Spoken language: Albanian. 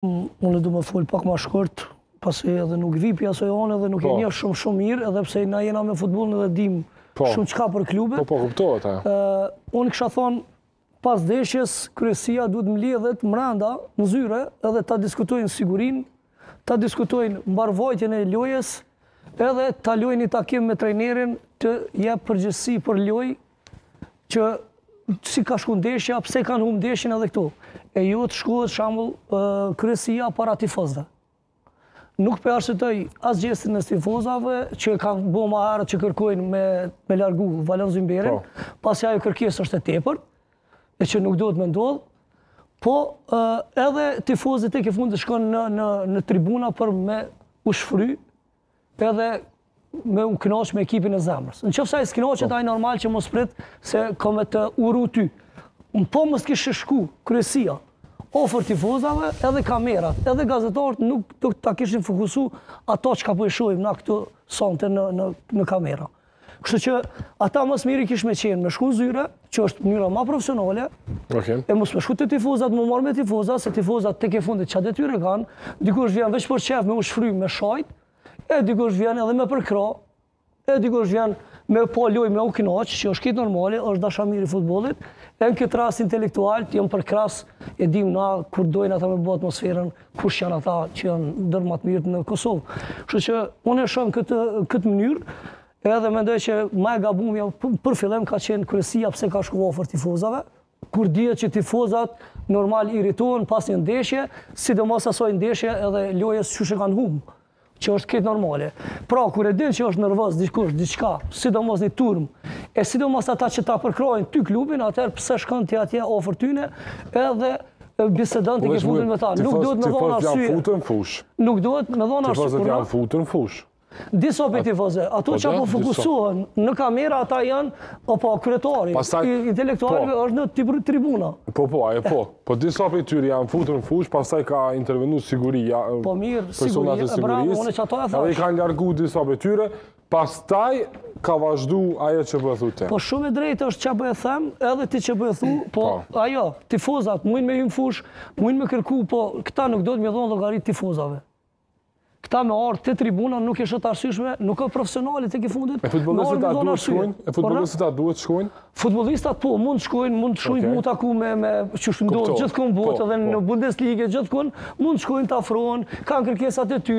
Unë du me folë pak ma shkurt, pasi edhe nuk vi pi asoj ane edhe nuk e po. njoh shumë shumë mirë, edhe pse na jena me futbollin edhe dim po. shumë çka për klube. Po, po, kuptohet, e. Unë kisha thonë, pas ndeshjes, kryesia duhet mledhet mranda në zyre, edhe ta diskutojnë sigurinë, ta diskutojnë mbarvajtjen e lojes, edhe ta lojnë një takim me trajnerin të jep përgjegjësi për lojë, që si ka shku ndeshja, pse kanë humë ndeshjen edhe këtu. E jo të shkohet shembull kryesia para tifozve. Nuk po e arsyetoj as gjestin e tifozave që kanë bo ma herët që kërkojnë me, me largu Valon Zymberin, po. pasi ajo kërkesë është e tepër, e që nuk duhet me ndodhë, po edhe tifozët tek e fundit shkojnë në, në, në tribuna për me u shfry, edhe me u kënaqë me ekipin e zemrës. Në qoftë se ai s'kënaqet, po. ai normal që mos prit se ka me të uru ty. Po mos të kish shku kryesia, ofër tifozave edhe kamerat, edhe gazetarët nuk do ta kishin fokusu ato çka po i shohim na këtu sonte në, në, në kamera. Kështu që ata ma së miri kish me qenë, me shku në zyre, që është mënyra ma profesionale, e mos me shku te tifozat, me u marrë me tifozat, se tifozat tek e fundit qat detyrë kanë, dikush vjen veç për qef me u shfry me shajt, e dikush vjen edhe me përkrah, e dikush vjen me pa lojë me u knaq, që është krejt normale, është dashamir i futbollit, e në këtë rast Intelektualët janë përkrahës, e dim na kur dojnë ata me bo atmosferën, kush janë ata që janë ndër ma të mirët në Kosovë. Kështu që unë e shoh në këtë këtë mënyrë, edhe mendoj që ma e gabumja për fillim ka qenë kryesia pse ka shku ofër tifozave, kur dihet që tifozat normal irritohen pas një ndeshje, sidomos asoj ndeshje edhe lojës qysh e kanë humë. që është krejt normale. Pra, kur e din që është nervoz dikush diçka, sidomos një turmë, e sidomos ata që ta përkrahin ty klubin, atëherë pse shkon ti atje ofër tyne, edhe bisedon ti tek e fundit me ta. Nuk duhet me dhonë arsye. Nuk duhet me dhonë arsye. Tifozët janë futur në fushë. Disa prej tifozëve, ata po që po fokusohen në kamera, ata janë, po, kryetari i Intelektualëve po. është në tribuna. Po, po, ajo po. Po disa prej tyre janë futur në fushë, pastaj ka intervenu siguria, po mirë, personat e sigurisë, edhe i kanë largu disa prej tyre, pastaj ka vazhdu ajo që po e thu ti. Po shumë e drejtë është qa po e them, edhe ti që bëhe thu, po, po. ajo, tifozat, mujnë me hy në fushë, mujnë me kërku, po këta nuk duhet me i dhonë llogari tifozave. Këta me ardhë te tribuna nuk e shoh të arsyshme, nuk është profesionale tek e fundit. E futbolistët a duhet shkojnë? E futbolistët a duhet shkojnë? Futbolistët po, mund të shkojnë, mund të shkojnë, me u taku me, me qysh ndodh gjithkun në botë po, edhe në po. Bundesliga, gjithkun, mund të shkojnë të afrohen, kanë kërkesat e tyne.